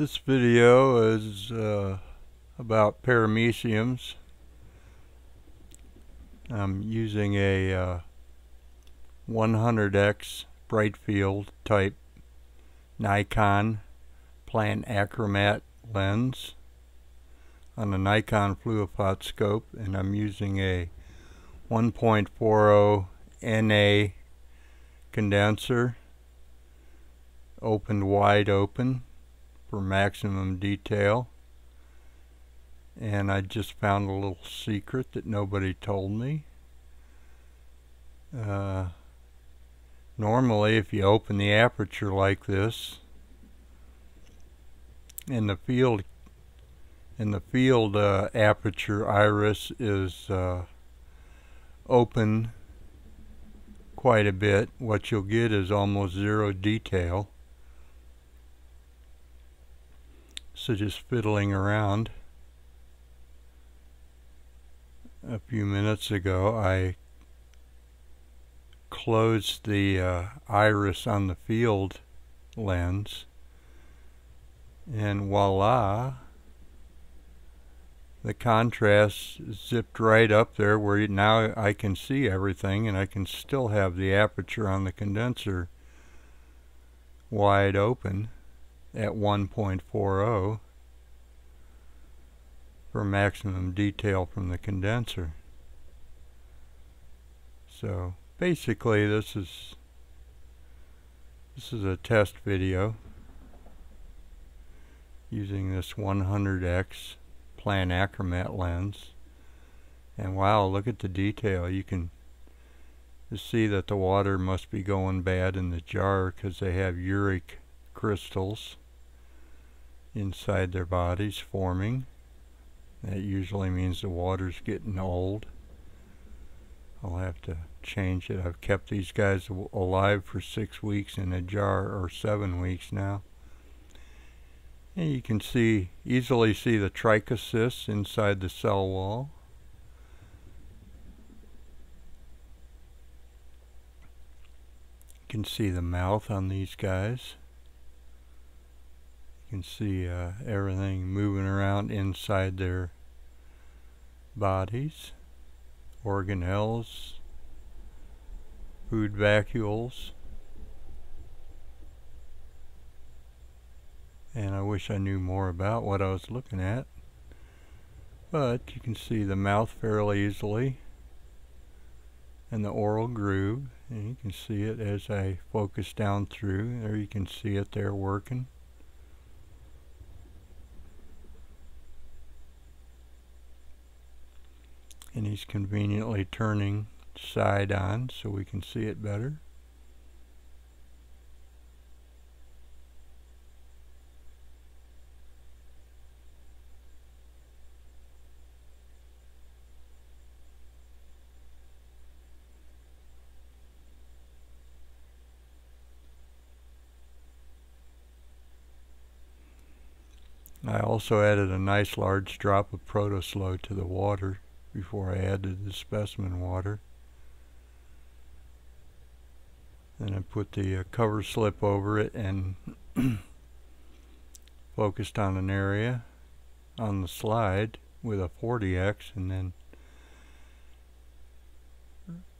This video is uh, about parameciums. I'm using a uh, 100x bright field type Nikon plan achromat lens on a Nikon Fluophot scope and I'm using a 1.40 NA condenser opened wide open for maximum detail. And I just found a little secret that nobody told me. Uh, normally if you open the aperture like this in the field in the field uh, aperture iris is uh, open quite a bit. What you'll get is almost zero detail So just fiddling around. A few minutes ago I closed the uh, iris on the field lens and voila the contrast zipped right up there where now I can see everything and I can still have the aperture on the condenser wide open at 1.40 for maximum detail from the condenser. So basically this is this is a test video using this 100x plan achromat lens and wow look at the detail you can see that the water must be going bad in the jar because they have uric crystals inside their bodies forming. That usually means the water's getting old. I'll have to change it. I've kept these guys alive for six weeks in a jar, or seven weeks now. And you can see, easily see the trichocysts inside the cell wall. You can see the mouth on these guys. Can see uh, everything moving around inside their bodies, organelles, food vacuoles. And I wish I knew more about what I was looking at. But you can see the mouth fairly easily and the oral groove. And you can see it as I focus down through. There you can see it there working. And he's conveniently turning side on so we can see it better. I also added a nice large drop of Protoslo to the water before I added the specimen water. Then I put the uh, cover slip over it and focused on an area on the slide with a 40x and then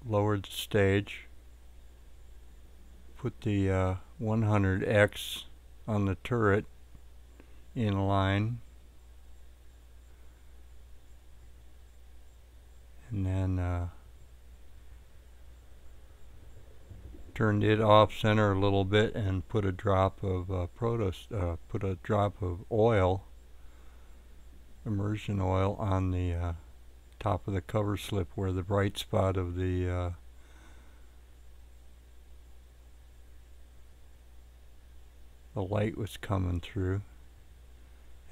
lowered the stage put the uh, 100x on the turret in line and then uh, turned it off center a little bit and put a drop of uh, protos uh, put a drop of oil immersion oil on the uh, top of the cover slip where the bright spot of the uh, the light was coming through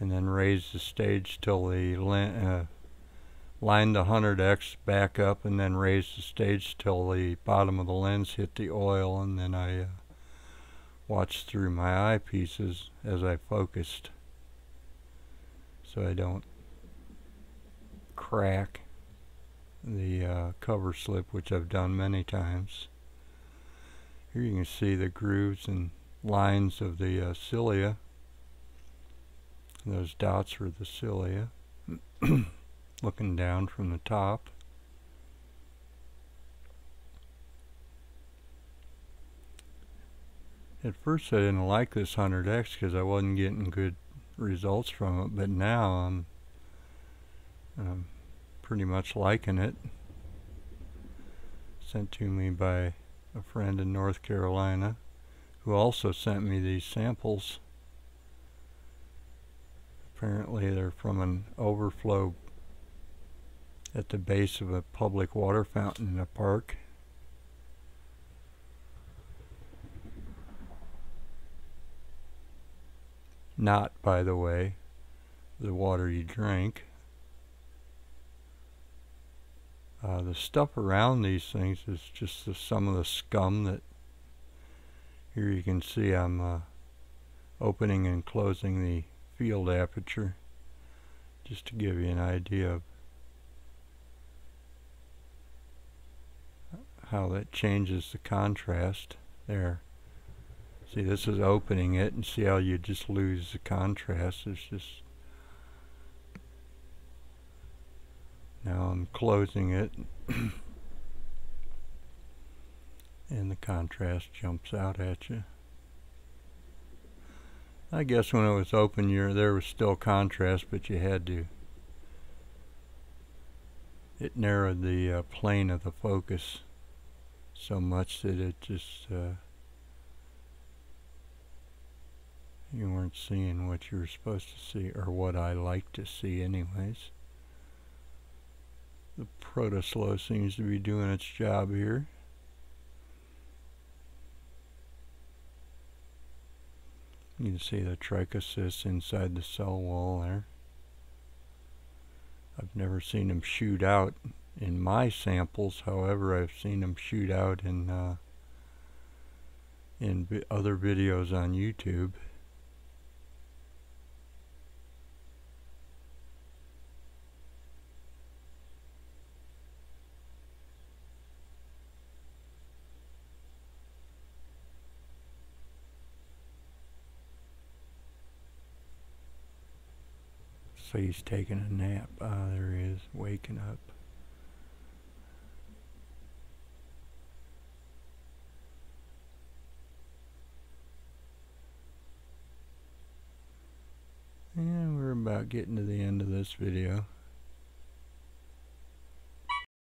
and then raised the stage till the uh, line the 100x back up and then raise the stage till the bottom of the lens hit the oil and then I uh, watched through my eyepieces as I focused. So I don't crack the uh, cover slip which I've done many times. Here you can see the grooves and lines of the uh, cilia. Those dots were the cilia looking down from the top. At first I didn't like this 100X because I wasn't getting good results from it, but now I'm um, pretty much liking it. Sent to me by a friend in North Carolina who also sent me these samples. Apparently they're from an overflow at the base of a public water fountain in a park. Not, by the way, the water you drink. Uh, the stuff around these things is just the, some of the scum that here you can see I'm uh, opening and closing the field aperture just to give you an idea of how that changes the contrast there. See this is opening it and see how you just lose the contrast. It's just Now I'm closing it and the contrast jumps out at you. I guess when it was open you there was still contrast but you had to it narrowed the uh, plane of the focus so much that it just uh, you weren't seeing what you were supposed to see or what I like to see anyways the Protoslo seems to be doing its job here. You can see the trichocysts inside the cell wall there. I've never seen them shoot out in my samples. However, I've seen them shoot out in uh, in other videos on YouTube. So he's taking a nap. Ah, there he is, waking up. And we're about getting to the end of this video.